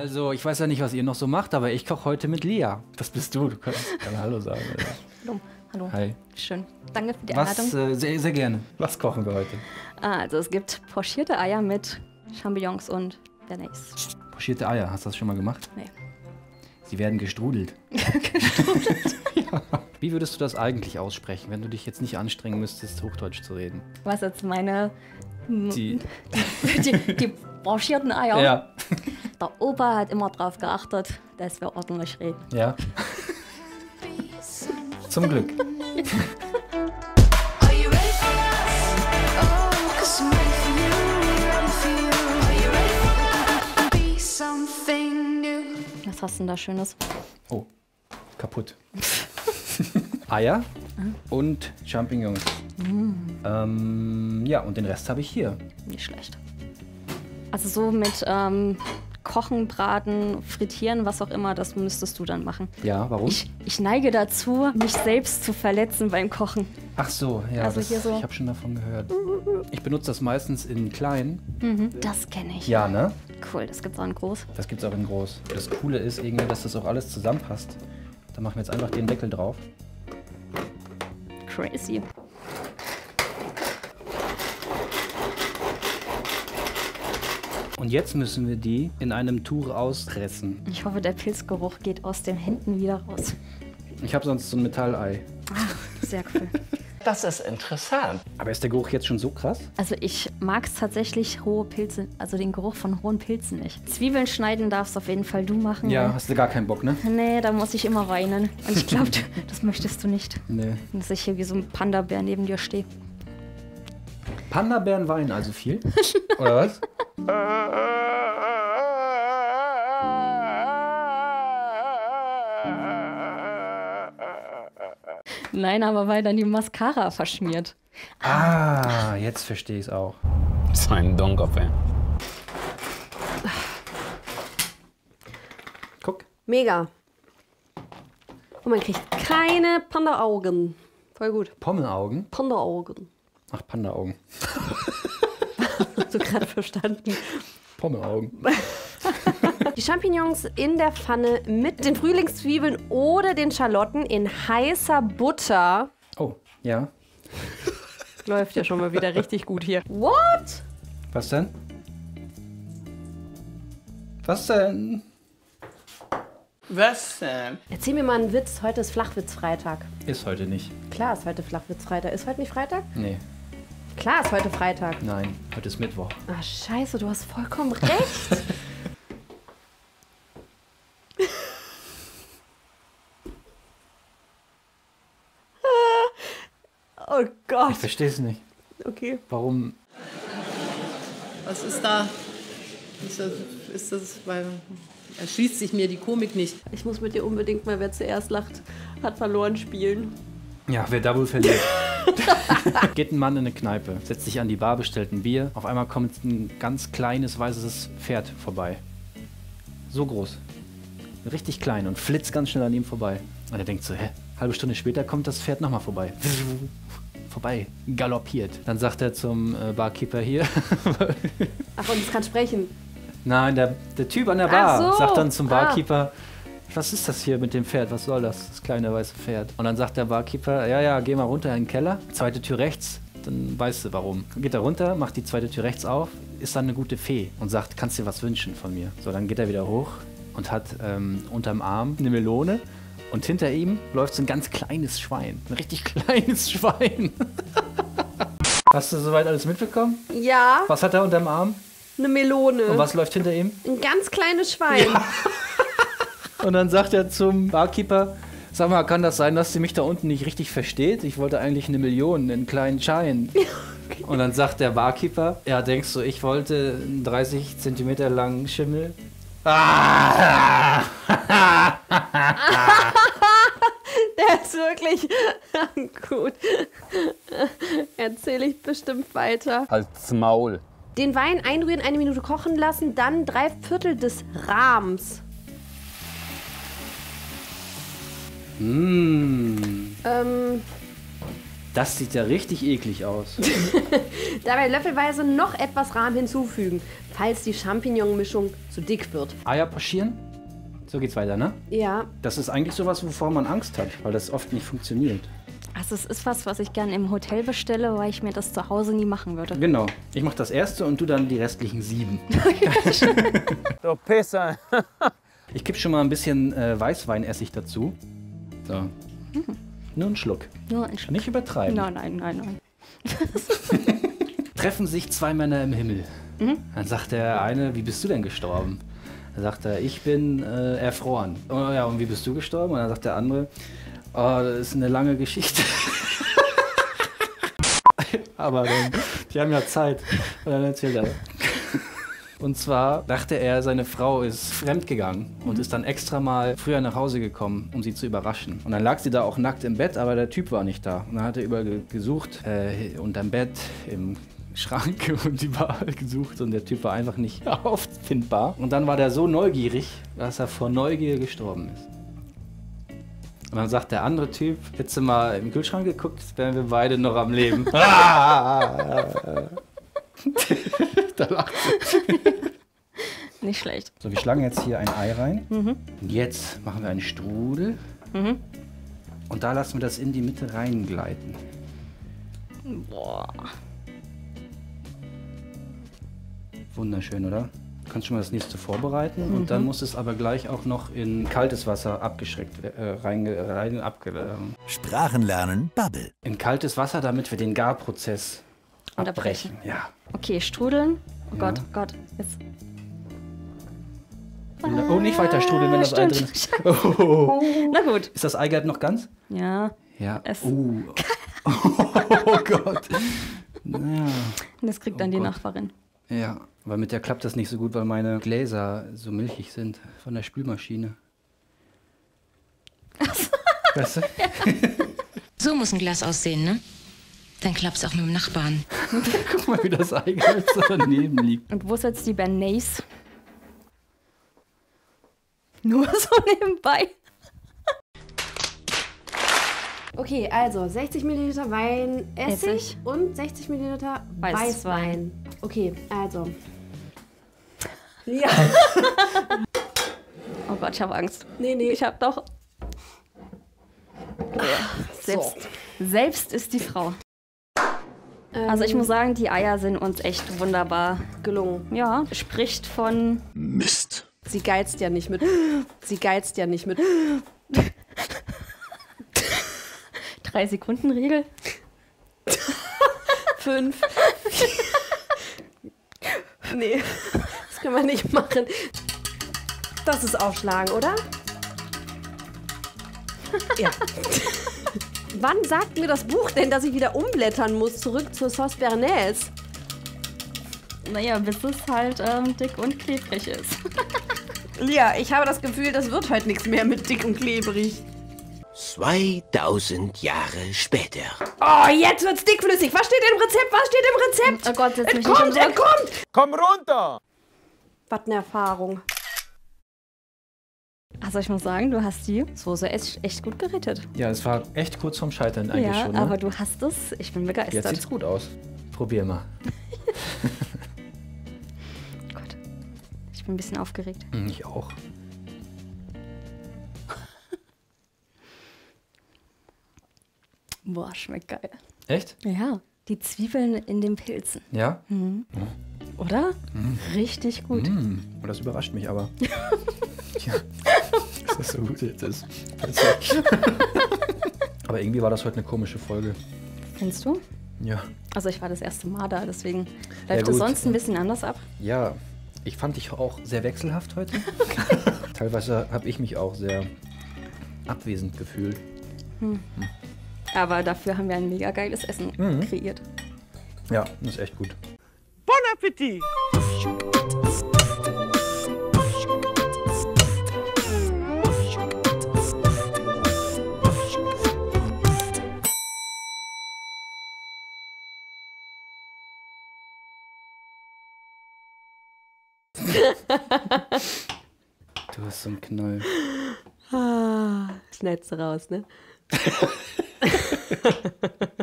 Also, ich weiß ja nicht, was ihr noch so macht, aber ich koche heute mit Lia. Das bist du. Du kannst gerne Hallo sagen. Hallo. Hallo. Hi. Schön. Danke für die Was, Einladung. äh, sehr, sehr gerne. Was kochen wir heute? Ah, also es gibt pochierte Eier mit Champignons und Bernays. Pochierte Eier, hast du das schon mal gemacht? Nee. Sie werden gestrudelt. gestrudelt? ja. Wie würdest du das eigentlich aussprechen, wenn du dich jetzt nicht anstrengen müsstest, Hochdeutsch zu reden? Was jetzt meine Die. die, die pochierten Eier. Ja. Der Opa hat immer darauf geachtet, dass wir ordentlich reden. Ja. Zum Glück. Oh? Was hast du denn da Schönes? Oh, kaputt. Eier und Champignons. Ähm, ja, und den Rest habe ich hier. Nicht schlecht. Also so mit ähm, Kochen, Braten, Frittieren, was auch immer, das müsstest du dann machen. Ja, warum? Ich, ich neige dazu, mich selbst zu verletzen beim Kochen. Ach so, ja, Also das, so- ich habe schon davon gehört. Ich benutze das meistens in klein. Das kenne ich. Ja, ne? Cool, das gibt's auch in groß. Das gibt's auch in groß. Das Coole ist irgendwie, dass das auch alles zusammenpasst. Da machen wir jetzt einfach den Deckel drauf. Crazy. Und jetzt müssen wir die in einem Tuch auspressen. Ich hoffe, der Pilzgeruch geht aus den Händen wieder raus. Ich habe sonst so ein Metallei. Sehr cool. Das ist interessant. Aber ist der Geruch jetzt schon so krass? Also ich mag es tatsächlich rohe Pilze, also den Geruch von rohen Pilzen nicht. Zwiebeln schneiden darfst auf jeden Fall du machen. Ja, weil- hast du gar keinen Bock, ne? Nee, da muss ich immer weinen. Und ich glaube, das möchtest du nicht. Nee. Dass ich hier wie so ein Panda-Bär neben dir stehe. Panda-Bären weinen also viel? Oder was? Nein, aber weil dann die Mascara verschmiert. Ah, jetzt verstehe ich es auch. So ein Dummkopf, ey. Guck. Mega. Und man kriegt keine Panda-Augen. Voll gut. Pommelaugen. Panda-Augen. Ach, Panda-Augen. Hast du gerade verstanden? Pommelaugen. Die Champignons in der Pfanne mit den Frühlingszwiebeln oder den Schalotten in heißer Butter. Oh, ja. Läuft ja schon mal wieder richtig gut hier. What? Was denn? Was denn? Was denn? Erzähl mir mal einen Witz. Heute ist Flachwitzfreitag. Ist heute nicht. Klar ist heute Flachwitzfreitag. Ist heute nicht Freitag? Nee, Klar ist heute Freitag. nein. Heute ist Mittwoch. Ah, scheiße, du hast vollkommen recht. oh Ich Gott. verstehe es nicht. Okay. Warum? Was ist da? Ist das, ist das weil erschließt sich mir die Komik nicht. Ich muss mit dir unbedingt mal, wer zuerst lacht, hat verloren spielen. Ja, wer da wohl verliert? Geht ein Mann in eine Kneipe, setzt sich an die Bar, bestellt ein Bier. Auf einmal kommt ein ganz kleines weißes Pferd vorbei. So groß. Richtig klein und flitzt ganz schnell an ihm vorbei. Und er denkt so, hä? Halbe Stunde später kommt das Pferd nochmal vorbei. vorbei, galoppiert. Dann sagt er zum äh, Barkeeper hier, Ach, und es kann sprechen. Nein, der, der Typ an der Bar so. sagt dann zum Ah. Was ist das hier mit dem Pferd? Was soll das? Das kleine weiße Pferd. Und dann sagt der Barkeeper, ja, ja, geh mal runter in den Keller, zweite Tür rechts, dann weißt du warum. Geht er runter, macht die zweite Tür rechts auf, ist dann eine gute Fee und sagt, kannst dir was wünschen von mir. So, dann geht er wieder hoch und hat ähm, unterm Arm eine Melone und hinter ihm läuft so ein ganz kleines Schwein. Ein richtig kleines Schwein. Hast du soweit alles mitbekommen? Ja, Was hat er unterm Arm? eine Melone. Und was läuft hinter ihm? Ein ganz kleines Schwein. Und dann sagt er zum Barkeeper, sag mal, kann das sein, dass sie mich da unten nicht richtig versteht? Ich wollte eigentlich eine Million, einen kleinen Schein. Und dann sagt der Barkeeper, ja, denkst du, ich wollte einen 30 Zentimeter langen Schimmel? Ah! Der ist wirklich gut. Erzähle ich bestimmt weiter. Halt's Maul. Den Wein einrühren, eine Minute kochen lassen, dann drei Viertel des Rahms. Mmh. Ähm, Das sieht ja richtig eklig aus. Dabei löffelweise noch etwas Rahm hinzufügen, falls die Champignon-Mischung zu dick wird. Eier pochieren. So geht's weiter, ne? Ja, Das ist eigentlich sowas, wovor man Angst hat, weil das oft nicht funktioniert. Also es ist was, was ich gerne im Hotel bestelle, weil ich mir das zu Hause nie machen würde. Genau. Ich mach das erste und du dann die restlichen sieben. Du Pisser. Ich kipp schon mal ein bisschen äh, Weißweinessig dazu. So. Nur einen Schluck. Nur ein Schluck. Nicht übertreiben. Nein, nein, nein, nein. Treffen sich zwei Männer im Himmel. Dann sagt der eine, wie bist du denn gestorben? Dann sagt er, ich bin äh, erfroren. Oh ja, und wie bist du gestorben? Und dann sagt der andere, oh, das ist eine lange Geschichte. Aber dann, die haben ja Zeit. Und dann erzählt er. Und zwar dachte er, seine Frau ist fremdgegangen und ist dann extra mal früher nach Hause gekommen, um sie zu überraschen. Und dann lag sie da auch nackt im Bett, aber der Typ war nicht da. Und dann hat er überall ge- gesucht, äh, unterm Bett, im Schrank und überall gesucht und der Typ war einfach nicht auffindbar. Und dann war der so neugierig, dass er vor Neugier gestorben ist. Und dann sagt der andere Typ, hättest du mal im Kühlschrank geguckt, wären wir beide noch am Leben. da lacht Nicht schlecht. So, wir schlagen jetzt hier ein Ei rein. Und jetzt machen wir einen Strudel. Und da lassen wir das in die Mitte reingleiten. Boah. Wunderschön, oder? Du kannst schon mal das nächste vorbereiten. Und dann muss es aber gleich auch noch in kaltes Wasser abgeschreckt, äh, reinge, rein, abge, ähm, Sprachenlernen Bubble. in kaltes Wasser, damit wir den Garprozess Unterbrechen. abbrechen. Ja. Okay, strudeln. Oh Ja. Gott, Gott. Jetzt. Oh, nicht weiter strudeln, wenn das Ei drin ist. Oh. Na gut. Ist das Eigelb noch ganz? Ja. Ja. Es- Uh. Oh Gott. Ja. Das kriegt dann die Gott. Nachbarin. Ja, weil mit der klappt das nicht so gut, weil meine Gläser so milchig sind von der Spülmaschine. Weißt du? So muss ein Glas aussehen, ne? Dann klappt's auch mit dem Nachbarn. Guck mal, wie das Eigelb so daneben liegt. Und wo ist jetzt die Bernays? Nur so nebenbei. Okay, also 60 Milliliter Wein, Essig Essig. und 60 Milliliter Weißwein. Weißwein. Okay, also. Ja, Oh Gott, ich habe Angst. nee, nee. Ich habe doch. Selbst, selbst ist die Frau. Also ich muss sagen, die Eier sind uns echt wunderbar. gelungen. Ja, spricht von Mist. Sie geizt ja nicht mit. Sie geizt ja nicht mit. drei Sekunden Regel. Fünf. nee, das können wir nicht machen. Das ist Aufschlagen, oder? Ja. Wann sagt mir das Buch denn, dass ich wieder umblättern muss, zurück zur Sauce Bernays? Naja, bis es halt ähm, dick und klebrig ist. Ja, ich habe das Gefühl, das wird heute nichts mehr mit dick und klebrig. 2000 Jahre später. Oh, jetzt wird's dickflüssig. Was steht im Rezept? Was steht im Rezept? Oh Gott, setz es mich nicht kommt, er kommt. Komm runter! Was eine Erfahrung. Also ich muss sagen, du hast die Soße echt, echt gut gerettet. Ja, es war echt kurz vorm Scheitern eigentlich ja, schon. Ne? aber du hast es. Ich bin Jetzt begeistert. sieht's gut aus. Probier mal. Gott. Ich bin ein bisschen aufgeregt. Hm, Ich auch. Boah, schmeckt geil. Echt? Ja, die Zwiebeln in den Pilzen, Ja? Oder? Richtig gut. Hm, das überrascht mich aber. ja. Dass das so gut jetzt ist. Aber irgendwie war das heute eine komische Folge. Findest du? Ja. Also ich war das erste Mal da, deswegen Ja, läuft es sonst ein bisschen anders ab. Ja, ich fand dich auch sehr wechselhaft heute. Teilweise habe ich mich auch sehr abwesend gefühlt. Aber dafür haben wir ein mega geiles Essen Mhm. kreiert. Ja, das ist echt gut. Appetit! Du hast so einen Knall. Ah, schneidest du raus, ne?